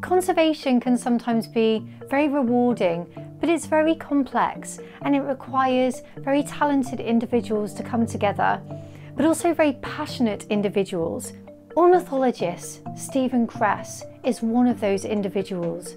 Conservation can sometimes be very rewarding, but it's very complex and it requires very talented individuals to come together, but also very passionate individuals. Ornithologist Stephen Kress is one of those individuals,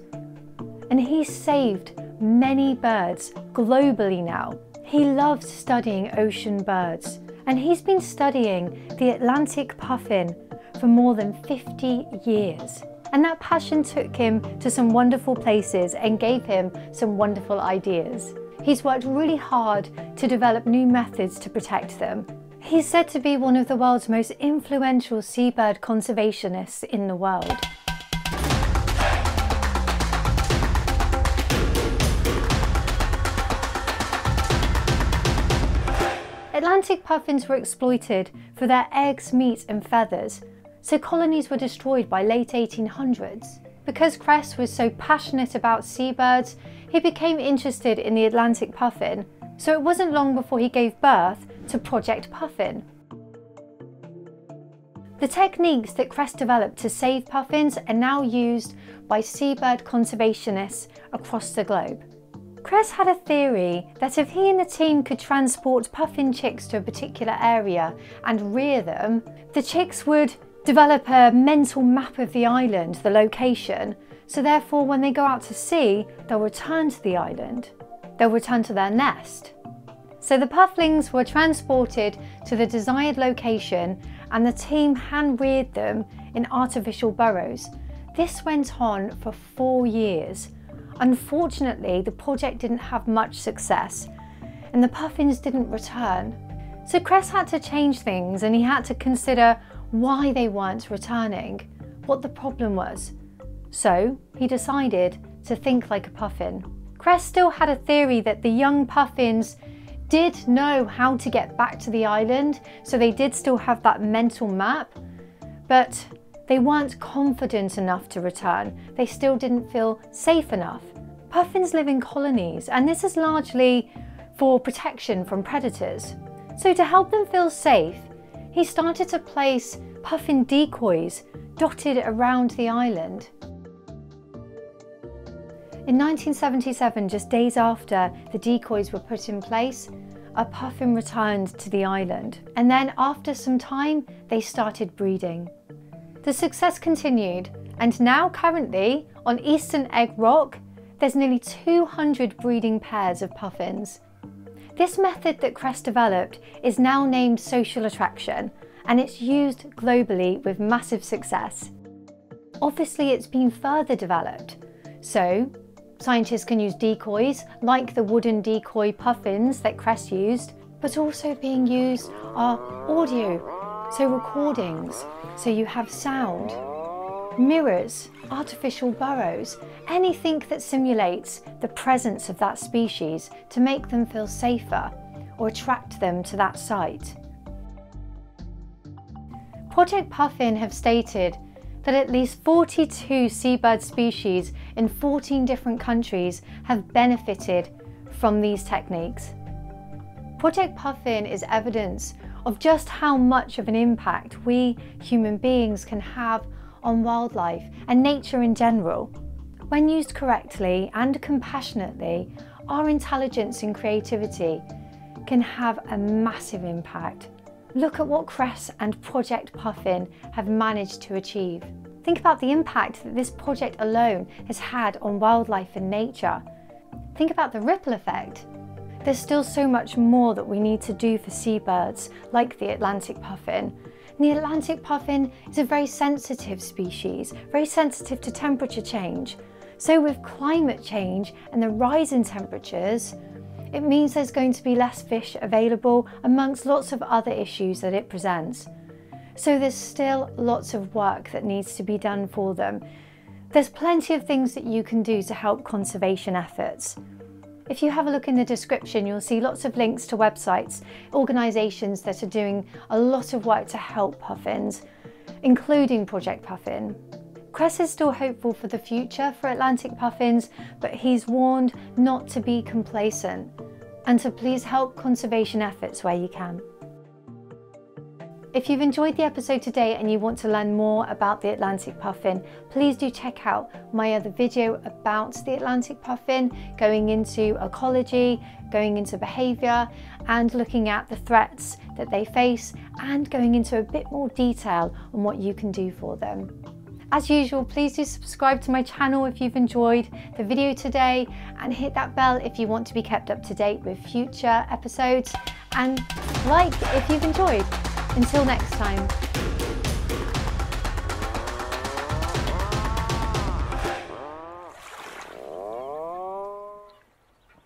and he's saved many birds globally now. He loves studying ocean birds, and he's been studying the Atlantic puffin for more than 50 years. And that passion took him to some wonderful places and gave him some wonderful ideas. He's worked really hard to develop new methods to protect them. He's said to be one of the world's most influential seabird conservationists in the world. Atlantic puffins were exploited for their eggs, meat and feathers, so colonies were destroyed by late 1800s. Because Kress was so passionate about seabirds, he became interested in the Atlantic puffin, so it wasn't long before he gave birth to Project Puffin. The techniques that Kress developed to save puffins are now used by seabird conservationists across the globe. Kress had a theory that if he and the team could transport puffin chicks to a particular area and rear them, the chicks would develop a mental map of the island, the location, so therefore when they go out to sea, they'll return to the island. They'll return to their nest. So the pufflings were transported to the desired location and the team hand-reared them in artificial burrows. This went on for four years. Unfortunately, the project didn't have much success and the puffins didn't return. So Kress had to change things and he had to consider why they weren't returning, what the problem was. So he decided to think like a puffin. Kress still had a theory that the young puffins did know how to get back to the island, so they did still have that mental map, but they weren't confident enough to return. They still didn't feel safe enough. Puffins live in colonies, and this is largely for protection from predators. So to help them feel safe, he started to place puffin decoys dotted around the island. In 1977, just days after the decoys were put in place, a puffin returned to the island. And then after some time, they started breeding. The success continued, and now currently on Eastern Egg Rock, there's nearly 200 breeding pairs of puffins. This method that Kress developed is now named social attraction and it's used globally with massive success. Obviously it's been further developed. So scientists can use decoys like the wooden decoy puffins that Kress used, but also being used are audio, so recordings, so you have sound, mirrors, artificial burrows, anything that simulates the presence of that species to make them feel safer or attract them to that site. Project Puffin have stated that at least 42 seabird species in 14 different countries have benefited from these techniques. Project Puffin is evidence of just how much of an impact we human beings can have on wildlife and nature in general. When used correctly and compassionately, our intelligence and creativity can have a massive impact. Look at what Kress and Project Puffin have managed to achieve. Think about the impact that this project alone has had on wildlife and nature. Think about the ripple effect. There's still so much more that we need to do for seabirds, like the Atlantic puffin, the Atlantic puffin is a very sensitive species, very sensitive to temperature change. So with climate change and the rise in temperatures, it means there's going to be less fish available amongst lots of other issues that it presents. So there's still lots of work that needs to be done for them. There's plenty of things that you can do to help conservation efforts. If you have a look in the description, you'll see lots of links to websites, organisations that are doing a lot of work to help puffins, including Project Puffin. Kress is still hopeful for the future for Atlantic puffins, but he's warned not to be complacent and to please help conservation efforts where you can. If you've enjoyed the episode today and you want to learn more about the Atlantic puffin, please do check out my other video about the Atlantic puffin, going into ecology, going into behaviour and looking at the threats that they face and going into a bit more detail on what you can do for them. As usual, please do subscribe to my channel if you've enjoyed the video today and hit that bell if you want to be kept up to date with future episodes and like if you've enjoyed. Until next time.